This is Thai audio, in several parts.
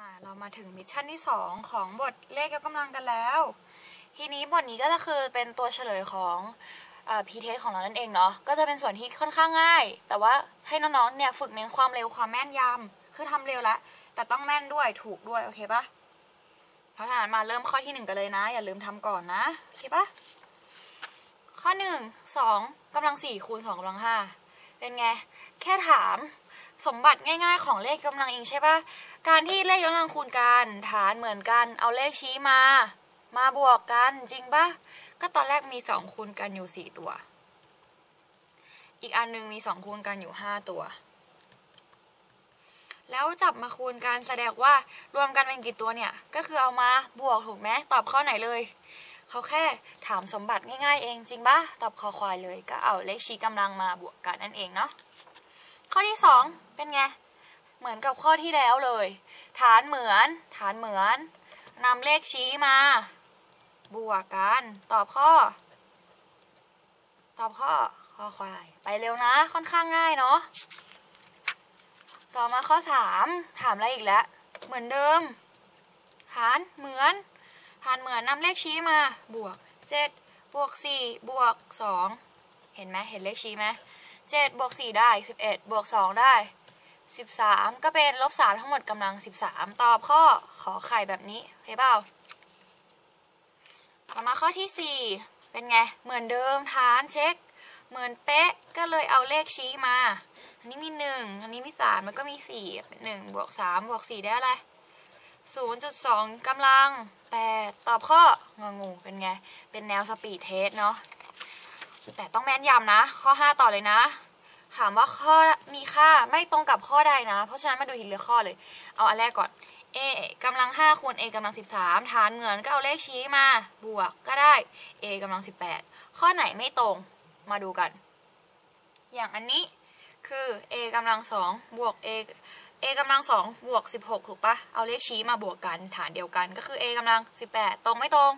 มาเรามาถึง mission ที่ 2 ของบทเลขยกกำลังกันแล้ว ทีนี้บทนี้ก็จะคือเป็นตัวเฉลยของ speed test ของเรานั่นเองเนาะก็จะเป็นส่วนที่ค่อนข้างง่าย แต่ว่าให้น้องๆเนี่ยฝึกเน้นความเร็วความแม่นยำคือทำเร็วแล้วแต่ต้องแม่นด้วยถูกด้วยโอเคปะเพราะฉะนั้นมาเริ่มข้อที่หนึ่งกันเลยนะ อย่าลืมทำก่อนนะโอเคปะข้อหนึ่งสองกำลังสี่คูณสองกำลังห้าเป็นไง แค่ถาม สมบัติง่ายๆของเลขกำลังเองใช่ปะการที่เลขยกกำลังคูณกันฐานเหมือนกัน เอาเลขชี้มา มาบวกกันจริงปะก็ตอนแรกมีสองคูณกันอยู่สี่ตัว อีกอันหนึงมีสองคูณกันอยู่ห้าตัว แล้วจับมาคูณกันแสดงว่ารวมกันเป็นกี่ตัวเนี่ย ก็คือเอามาบวกถูกไหมตอบข้อไหนเลยเขาแค่ถามสมบัติง่ายๆเองจริงปะตอบคอควายเลยก็เอาเลขชี้กำลังมาบวกกันนั่นเองเนาะ ข้อที่สองเป็นไง เหมือนกับข้อที่แล้วเลย ฐานเหมือน ฐานเหมือนนำเลขชี้มา บวกกัน ตอบข้อ ตอบข้อ ข้อควาย ไปเร็วนะ ค่อนข้างง่ายเนาะ ต่อมาข้อสามถามอะไรอีกแล้ว เหมือนเดิม ฐานเหมือน ฐานเหมือนนำเลขชี้มา บวกเจ็ดบวกสี่บวกสองเห็นไหมเห็นเลขชี้ไหม เจ็ดบวกสี่ได้สิบเอ็ดบวกสองได้สิบสามก็เป็นลบสามทั้งหมดกำลังสิบสามตอบข้อขอไข่แบบนี้เห็นเปล่าต่อมาข้อที่สี่เป็นไง เหมือนเดิมฐานเช็ค เหมือนเป๊ะก็เลยเอาเลขชี้มา อันนี้มีหนึ่งอันนี้มีสามมันก็มีสี่หนึ่งบวกสามบวกสี่ได้อะไรศูนย์จุดสองกำลังแปดตอบข้องงูเป็นไง เป็นแนว speed test เนาะ แต่ต้องแม่นยำนะ ข้อ 5 ต่อเลยนะ ถามว่าข้อมีค่าไม่ตรงกับข้อใดนะ เพราะฉะนั้นมาดูทีละข้อเลย เอาอันแรกก่อน a กำลัง 5คูณ a กำลัง 13 ฐานเหมือนก็เอาเลขชี้มา บวกก็ได้ a กำลัง 18 ข้อไหนไม่ตรงมาดูกัน อย่างอันนี้คือ a กำลัง 2 บวก a a กำลัง 2 บวก 16 ถูกปะเอาเลขชี้มาบวกกัน ฐานเดียวกันก็คือ a กำลัง 18 ตรงไม่ตรง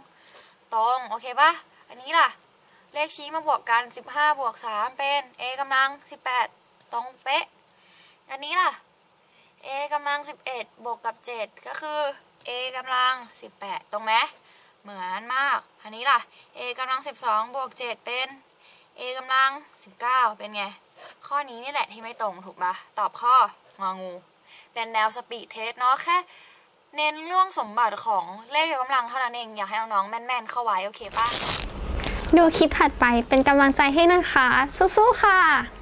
ตรง โอเคปะอันนี้ล่ะ เลขชี้มาบวกกัน 15 บวก 3 เป็น a กำลัง 18 ตรงเป๊ะ อันนี้ล่ะ a กำลัง 11 บวกกับ 7 ก็คือ a กำลัง 18 ตรงไหมเหมือนมาก อันนี้ล่ะ a กำลัง 12 บวก 7 เป็น a กำลัง 19 เป็นไง ข้อนี้นี่แหละที่ไม่ตรงถูกปะตอบข้องงู เป็นแนว speed test เนาะแค่เน้นเรื่องสมบัติของเลขกำลังเท่านั้นเอง อยากให้น้องๆแม่นๆเข้าไว้ โอเคปะ ดูคลิปถัดไปเป็นกำลังใจให้นะคะ สู้ๆค่ะ